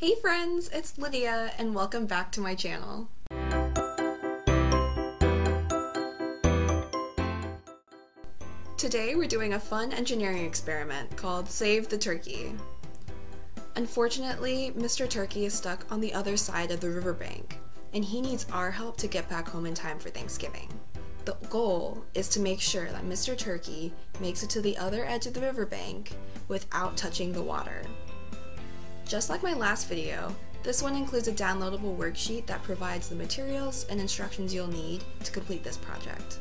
Hey friends, it's Lydia and welcome back to my channel. Today we're doing a fun engineering experiment called Save the Turkey. Unfortunately, Mr. Turkey is stuck on the other side of the riverbank, and he needs our help to get back home in time for Thanksgiving. The goal is to make sure that Mr. Turkey makes it to the other edge of the riverbank without touching the water. Just like my last video, this one includes a downloadable worksheet that provides the materials and instructions you'll need to complete this project.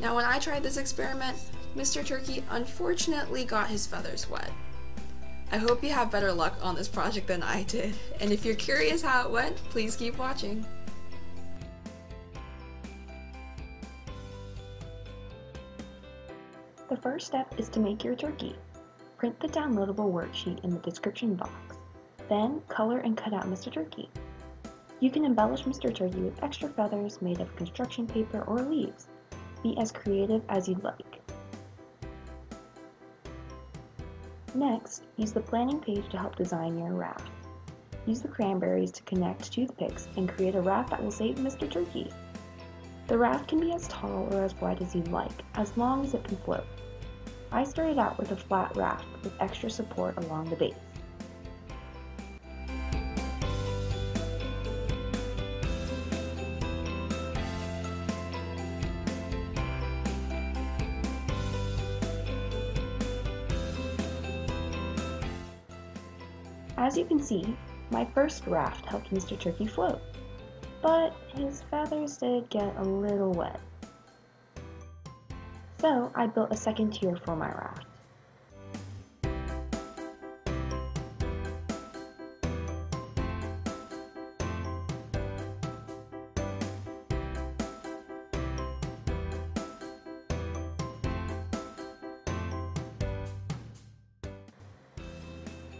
Now when I tried this experiment, Mr. Turkey unfortunately got his feathers wet. I hope you have better luck on this project than I did, and if you're curious how it went, please keep watching. The first step is to make your turkey. Print the downloadable worksheet in the description box. Then color and cut out Mr. Turkey. You can embellish Mr. Turkey with extra feathers made of construction paper or leaves. Be as creative as you'd like. Next, use the planning page to help design your raft. Use the cranberries to connect toothpicks and create a raft that will save Mr. Turkey. The raft can be as tall or as wide as you'd like, as long as it can float. I started out with a flat raft with extra support along the base. As you can see, my first raft helped Mr. Turkey float, but his feathers did get a little wet. So I built a second tier for my raft.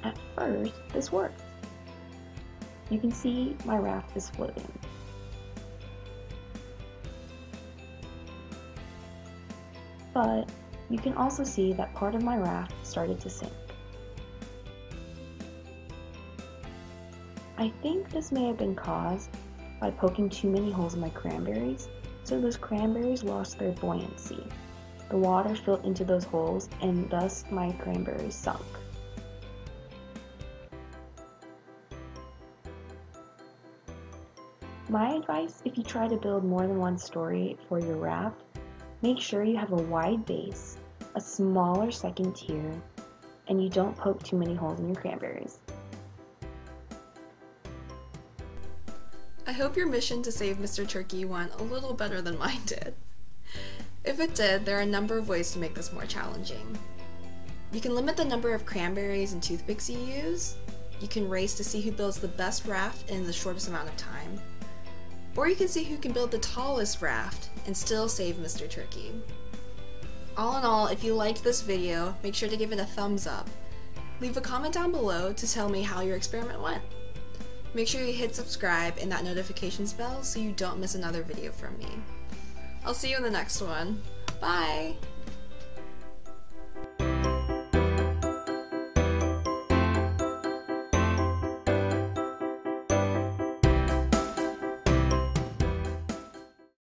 At first, this worked. You can see my raft is floating. But you can also see that part of my raft started to sink. I think this may have been caused by poking too many holes in my cranberries, so those cranberries lost their buoyancy. The water filled into those holes and thus my cranberries sunk. My advice if you try to build more than one story for your raft Make sure you have a wide base, a smaller second tier, and you don't poke too many holes in your cranberries. I hope your mission to save Mr. Turkey went a little better than mine did. If it did, there are a number of ways to make this more challenging. You can limit the number of cranberries and toothpicks you use. You can race to see who builds the best raft in the shortest amount of time. Or you can see who can build the tallest raft and still save Mr. Turkey. All in all, if you liked this video, make sure to give it a thumbs up. Leave a comment down below to tell me how your experiment went. Make sure you hit subscribe and that notifications bell so you don't miss another video from me. I'll see you in the next one. Bye!